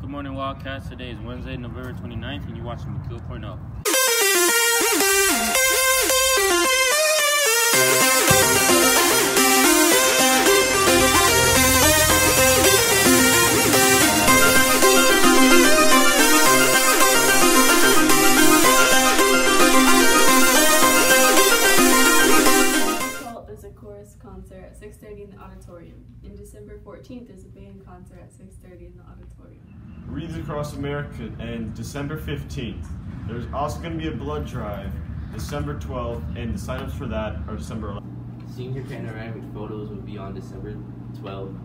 Good morning, Wildcats. Today is Wednesday, November 29th, and you're watching McKeel Cornell. Concert at 6.30 in the auditorium. In December 14th is a band concert at 6.30 in the auditorium. Wreaths Across America and December 15th. There's also going to be a blood drive December 12th, and the signups for that are December 11th. Senior panoramic photos will be on December 12th,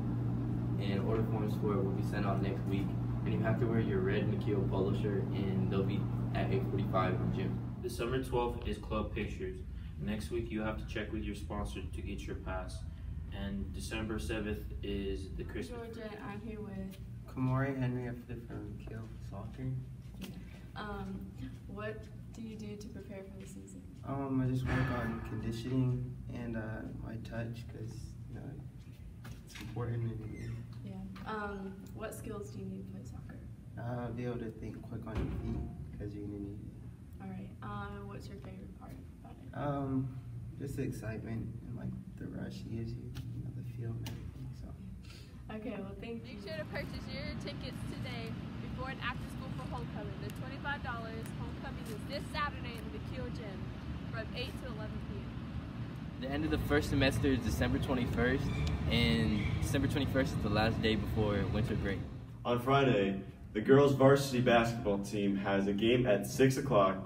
and order forms for it will be sent out next week. And you have to wear your red McKeel polo shirt, and they'll be at 8:45 in gym. December 12th is Club Pictures. Next week, you have to check with your sponsor to get your pass. And December 7th is the Christmas. Georgia, I'm here with, Kamori Henry, I flip from Kill Soccer. um, what do you do to prepare for the season? Um, I just work on conditioning and uh, my touch because you know it's important in the game. Yeah. Um, what skills do you need to play soccer? Uh, be able to think quick on your feet because you're gonna need it. All right. Um, what's your favorite part about it? Um, just the excitement and like the rush gives you, you know, the feel and everything. So Okay. Well, thank you. Make sure to purchase your tickets today before and after school for homecoming. The $25 homecoming is this Saturday in the McKeel Gym from 8 to 11 p.m. The end of the first semester is December 21st, and December 21st is the last day before winter break. On Friday, the girls' varsity basketball team has a game at 6 o'clock,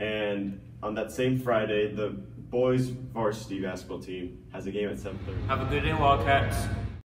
and on that same Friday, the boys' varsity basketball team has a game at 7.30. Have a good day, Wildcats.